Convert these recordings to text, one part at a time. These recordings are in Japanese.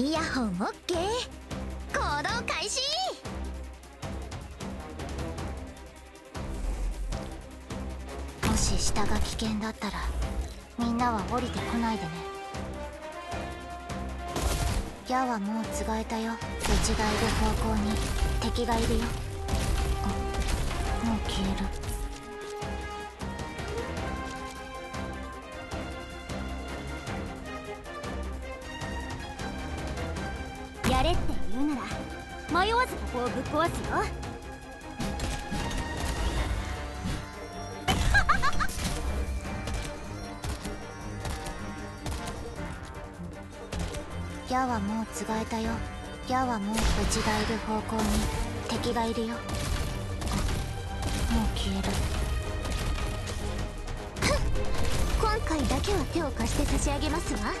イヤホンオッケー。行動開始。もし下が危険だったらみんなは降りてこないでね。矢はもうつがえたよ。内がいる方向に敵がいるよ。あもう消える。やれって言うなら迷わずここをぶっ壊すよ。矢はもうつがえたよ。矢はもう内がいる方向に敵がいるよ。もう消える。今回だけは手を貸して差し上げますわ。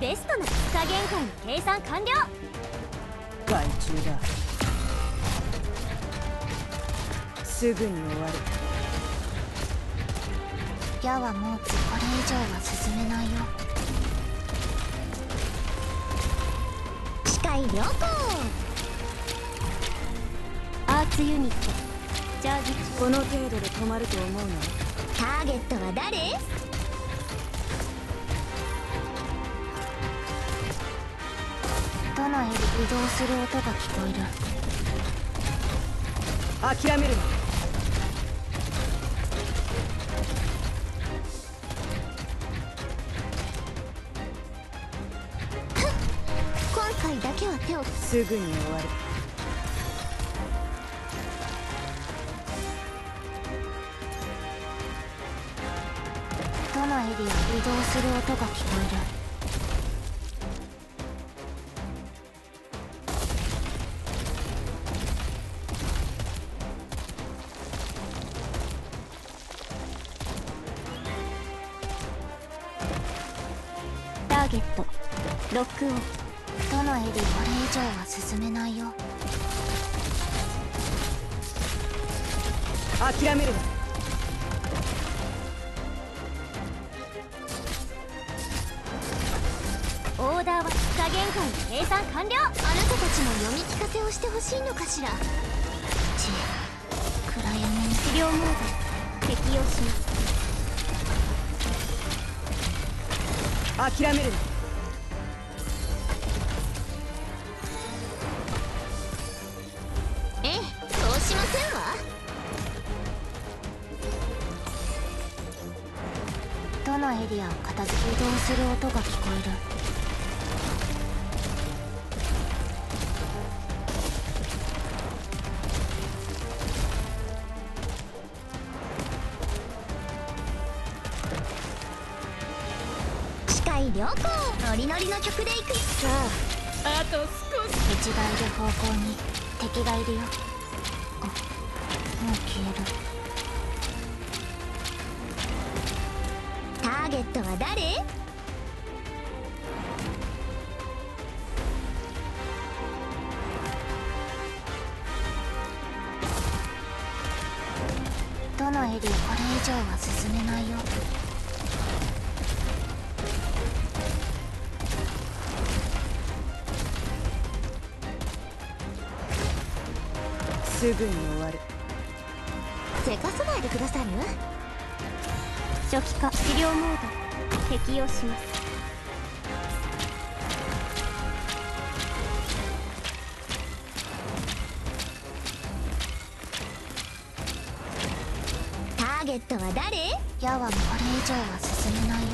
ベストな2日限界の計算完了。害虫だ。すぐに終わる。矢はもうこれ以上は進めないよ。視界良好。アーツユニット。チャージ中この程度で止まると思うの？ターゲットは誰？どの絵で移動する音が聞こえる。諦めるな。今回だけは手をすぐに終わる。どのエリア移動する音が聞こえる？ゲット。ロックオンどのエリこれ以上は進めないよ。諦めるな。オーダーは2限界の計算完了。あなたたちも読み聞かせをしてほしいのかしら。ち暗闇に。治療モード。適用します諦めるえそうしませんわ。どのエリアを片付け移動する音が聞こえる視界良好ノリノリの曲でいくさあと少し内がいる方向に敵がいるよ。あもう消える。ターゲットは誰？どのエリアこれ以上は進めないよすぐに終わる。せかさないでくださる初期化治療モード適用します。ターゲットは誰？矢はこれ以上は進めないよ.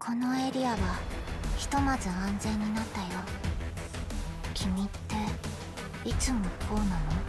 このエリアはひとまず安全になったよ。君っていつもこうなの？